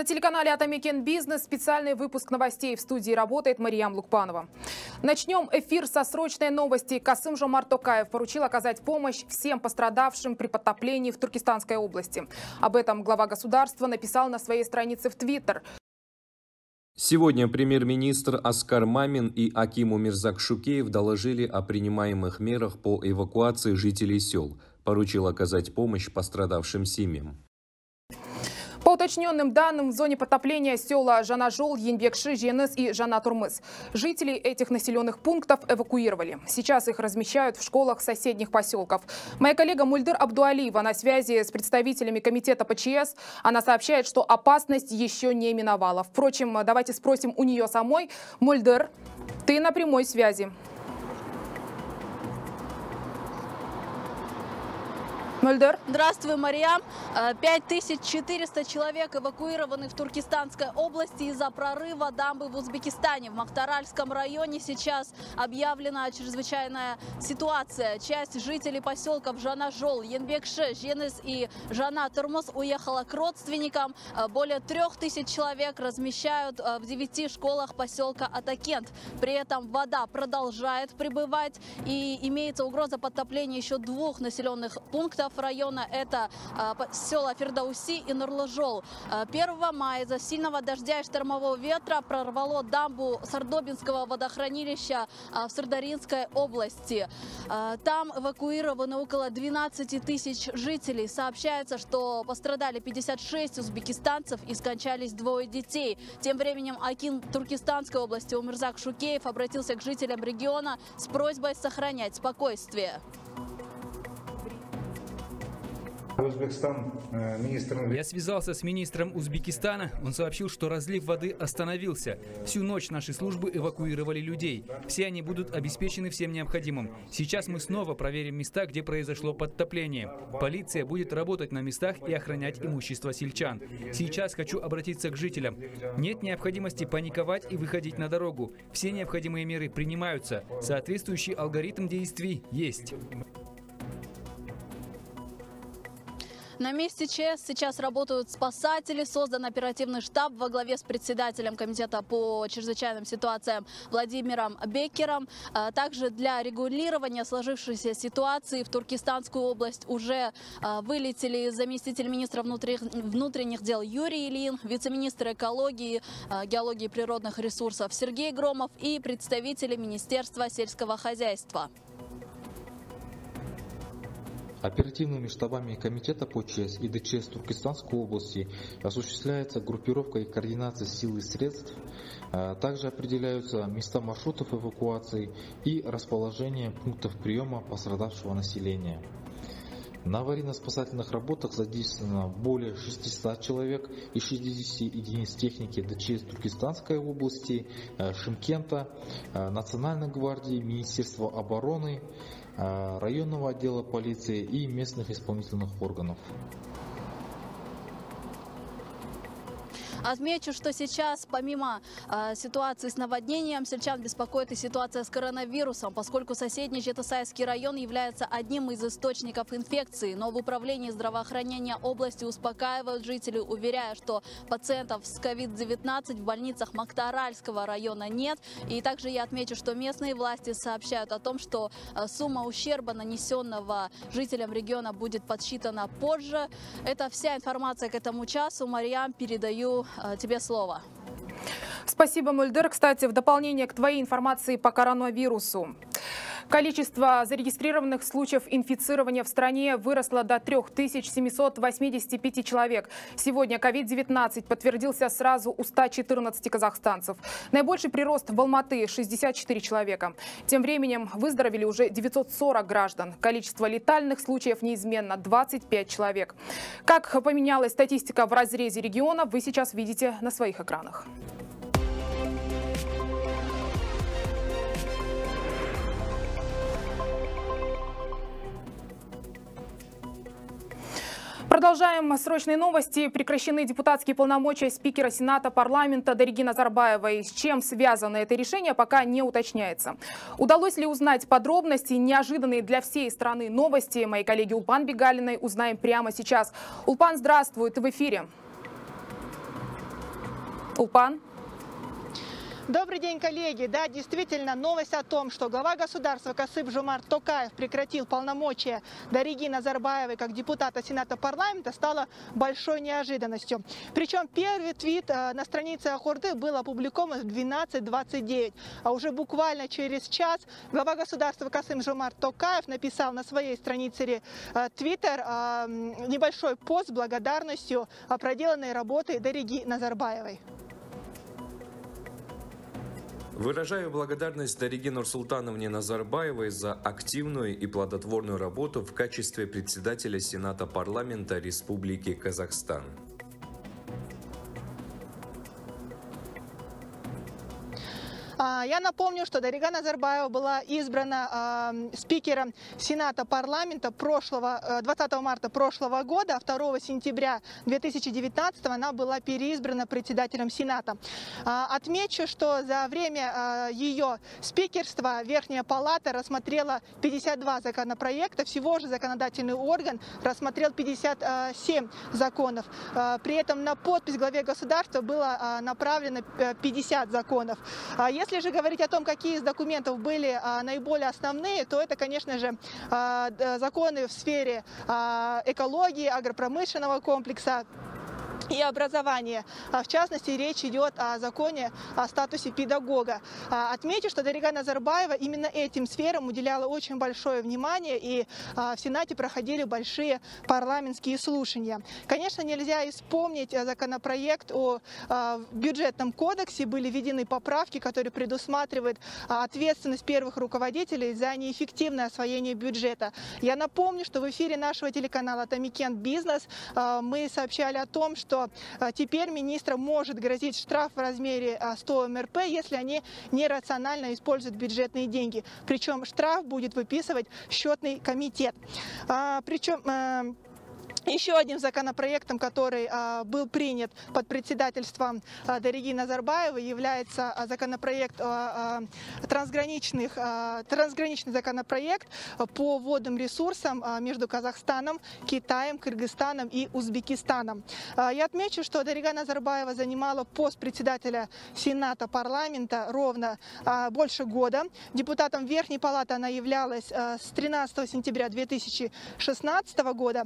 На телеканале «Атамикен Бизнес» специальный выпуск новостей. В студии работает Мариям Лукпанова. Начнем эфир со срочной новости. Касым Жомар Токаев поручил оказать помощь всем пострадавшим при подтоплении в Туркестанской области. Об этом глава государства написал на своей странице в Твиттер. Сегодня премьер-министр Аскар Мамин и Акиму Мирзак Шукеев доложили о принимаемых мерах по эвакуации жителей сел. Поручил оказать помощь пострадавшим семьям. Уточненным данным, в зоне потопления села Жанажол, Янбекши, Женес и Жанатурмыс. Жителей этих населенных пунктов эвакуировали. Сейчас их размещают в школах соседних поселков. Моя коллега Мульдыр Абдуалиева на связи с представителями комитета ПЧС. Она сообщает, что опасность еще не миновала. Впрочем, давайте спросим у нее самой. Мульдыр, ты на прямой связи. Мульдер. Здравствуй, Мариам. 5400 человек эвакуированы в Туркестанской области из-за прорыва дамбы в Узбекистане. В Махтаральском районе сейчас объявлена чрезвычайная ситуация. Часть жителей поселков Жанажол, Янбекше, Женес и Жана Турмус уехала к родственникам. Более трех тысяч человек размещают в девяти школах поселка Атакент. При этом вода продолжает прибывать и имеется угроза подтопления еще двух населенных пунктов районов района это а, села Фердауси и Нурлажол. 1 а, мая из-за сильного дождя и штормового ветра прорвало дамбу Сардобинского водохранилища а, в Сардаринской области. Там эвакуированы около 12 тысяч жителей. Сообщается, что пострадали 56 узбекистанцев и скончались двое детей. Тем временем Акин Туркестанской области Умирзак Шукеев обратился к жителям региона с просьбой сохранять спокойствие. Э, Я связался с министром Узбекистана. Он сообщил, что разлив воды остановился. Всю ночь наши службы эвакуировали людей. Все они будут обеспечены всем необходимым. Сейчас мы снова проверим места, где произошло подтопление. Полиция будет работать на местах и охранять имущество сельчан. Сейчас хочу обратиться к жителям. Нет необходимости паниковать и выходить на дорогу. Все необходимые меры принимаются. Соответствующий алгоритм действий есть. На месте ЧС сейчас работают спасатели. Создан оперативный штаб во главе с председателем комитета по чрезвычайным ситуациям Владимиром Беккером. А, также для регулирования сложившейся ситуации в Туркестанскую область уже а, вылетели заместитель министра внутренних дел Юрий Ильин, вице-министр экологии, а, геологии и природных ресурсов Сергей Громов и представители Министерства сельского хозяйства. Оперативными штабами Комитета по ЧС и ДЧС Туркестанской области осуществляется группировка и координация сил и средств. А также определяются места маршрутов эвакуации и расположение пунктов приема пострадавшего населения. На аварийно-спасательных работах задействовано более 600 человек и 60 единиц техники ДЧС Туркестанской области, э, Шимкента, э, Национальной гвардии, Министерства обороны, Э, районного отдела полиции и местных исполнительных органов. Отмечу, что сейчас, помимо э, ситуации с наводнением, сельчан беспокоит и ситуация с коронавирусом, поскольку соседний Жетысайский район является одним из источников инфекции. Но в управлении здравоохранения области успокаивают жителей, уверяя, что пациентов с COVID-19 в больницах Мактаральского района нет. И также я отмечу, что местные власти сообщают о том, что э, сумма ущерба, нанесенного жителям региона, будет подсчитана позже. Это вся информация к этому часу. Мариам, передаю тебе слово. Спасибо, Мульдер. Кстати, в дополнение к твоей информации по коронавирусу. Количество зарегистрированных случаев инфицирования в стране выросло до 3785 человек. Сегодня COVID-19 подтвердился сразу у 114 казахстанцев. Наибольший прирост в Алматы – 64 человека. Тем временем выздоровели уже 940 граждан. Количество летальных случаев неизменно – 25 человек. Как поменялась статистика в разрезе региона, вы сейчас видите на своих экранах. Продолжаем срочные новости. Прекращены депутатские полномочия спикера Сената парламента Дариги Назарбаевой. С чем связано это решение, пока не уточняется. Удалось ли узнать подробности, неожиданные для всей страны новости? Мои коллеги Улпан Бегалиной узнаем прямо сейчас. Улпан, здравствуй, ты в эфире. Улпан. Добрый день, коллеги. Да, действительно, новость о том, что глава государства Касып Жумар Токаев прекратил полномочия Дариги Назарбаевой как депутата Сената парламента стала большой неожиданностью. Причем первый твит э, на странице Ахурды был опубликован в 12.29. А уже буквально через час глава государства Касым Жумар Токаев написал на своей странице э, Твиттер э, небольшой пост с благодарностью о проделанной работе Дариги Назарбаевой. Выражаю благодарность Дариге Нурсултановне Назарбаевой за активную и плодотворную работу в качестве председателя Сената парламента Республики Казахстан. Я напомню, что Дарига Назарбаева была избрана спикером Сената парламента прошлого, 20 э, марта прошлого года, а 2 сентября 2019 она была переизбрана председателем Сената. А, отмечу, что за время а, ее спикерства Верхняя Палата рассмотрела 52 законопроекта, всего же законодательный орган рассмотрел 57 законов. При этом на подпись главе государства было направлено 50 э, законов. Если если же говорить о том, какие из документов были а, наиболее основные, то это, конечно же, а, законы в сфере а, экологии, агропромышленного комплекса, и образования. В частности, речь идет о законе о статусе педагога. Отмечу, что Дарига Назарбаева именно этим сферам уделяла очень большое внимание, и в Сенате проходили большие парламентские слушания. Конечно, нельзя исполнить законопроект о бюджетном кодексе. Были введены поправки, которые предусматривают ответственность первых руководителей за неэффективное освоение бюджета. Я напомню, что в эфире нашего телеканала «Тамикен Бизнес» мы сообщали о том, что а, теперь министрам может грозить штраф в размере 100 а, МРП, если они нерационально используют бюджетные деньги. Причем штраф будет выписывать счетный комитет. А, Причем еще одним законопроектом, который а, был принят под председательством а, Дариги Назарбаевой, является а, законопроект а, трансграничных, трансграничный законопроект по водным ресурсам между Казахстаном, Китаем, Кыргызстаном и Узбекистаном. Я отмечу, что Дарига Назарбаева занимала пост председателя Сената парламента ровно больше года. Депутатом Верхней Палаты она являлась с 13 сентября 2016 года.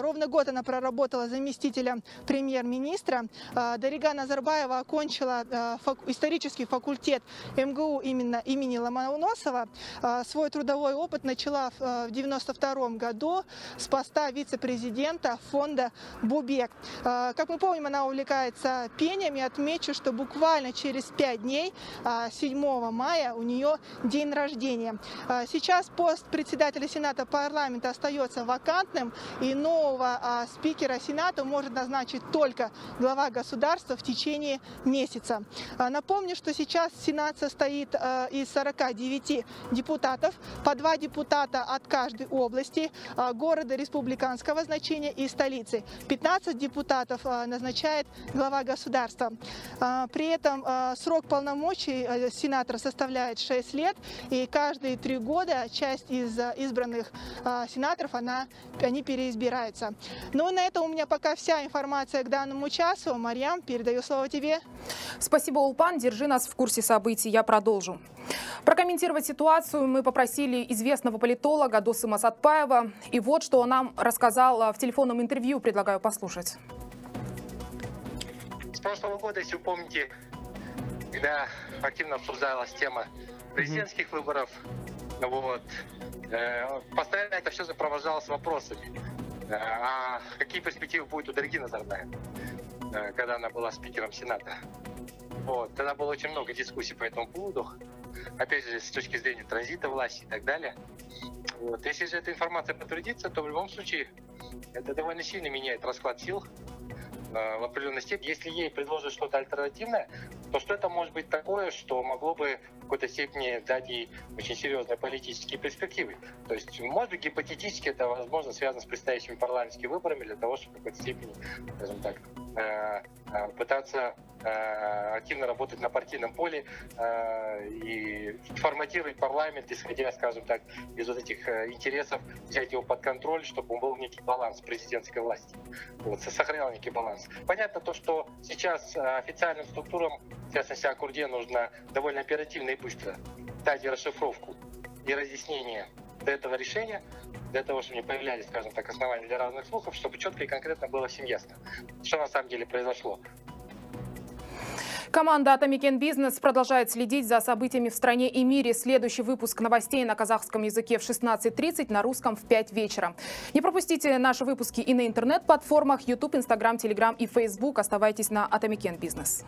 Ровно год она проработала заместителем премьер-министра. А, Дарига Назарбаева окончила а, исторический факультет МГУ именно имени Ломоносова. А, свой трудовой опыт начала в 1992 году с поста вице-президента фонда «Бубек». Как мы помним, она увлекается пением. И отмечу, что буквально через пять дней, 7 мая, у нее день рождения. Сейчас пост председателя Сената парламента остается вакантным, и новый нового а, спикера Сената может назначить только глава государства в течение месяца. А, напомню, что сейчас Сенат состоит а, из 49 депутатов, по два депутата от каждой области, города республиканского значения и столицы. 15 депутатов назначает глава государства. При этом срок полномочий а, сенатора составляет 6 лет, и каждые три года часть из избранных сенаторов она, они переизбираются развивается. Ну, на этом у меня пока вся информация к данному часу. Марьям, передаю слово тебе. Спасибо, Улпан. Держи нас в курсе событий. Я продолжу. Прокомментировать ситуацию мы попросили известного политолога Досыма Сатпаева. И вот что он нам рассказал в телефонном интервью. Предлагаю послушать. С прошлого года, если вы помните, когда активно обсуждалась тема президентских выборов, вот, э, постоянно это все сопровождалось вопросами. А какие перспективы будут у Дарьги Назарбаевой, э, когда она была спикером Сената? Вот. Тогда было очень много дискуссий по этому поводу. Опять же, с точки зрения транзита власти и так далее. Вот. Если же эта информация подтвердится, то в любом случае это довольно сильно меняет расклад сил э, в определенной степени. Если ей предложат что-то альтернативное, то что это может быть такое, что могло бы в какой-то степени дать ей очень серьезные политические перспективы. То есть, может быть, гипотетически это, возможно, связано с предстоящими парламентскими выборами для того, чтобы в какой-то степени, скажем так, э, э, пытаться э, активно работать на партийном поле и форматировать парламент, исходя, скажем так, из вот этих интересов, взять его под контроль, чтобы был некий баланс президентской власти. Вот, сохранял некий баланс. Понятно то, что сейчас официальным структурам, в частности, Акорде, нужно довольно оперативно и быстро дать расшифровку и разъяснение до этого решения, для того, чтобы не появлялись, скажем так, основания для разных слухов, чтобы четко и конкретно было всем ясно, что на самом деле произошло. Команда Atameken Business продолжает следить за событиями в стране и мире. Следующий выпуск новостей на казахском языке в 16.30, на русском в 5 вечера. Не пропустите наши выпуски и на интернет-платформах YouTube, Instagram, Telegram и Facebook. Оставайтесь на Atameken Business.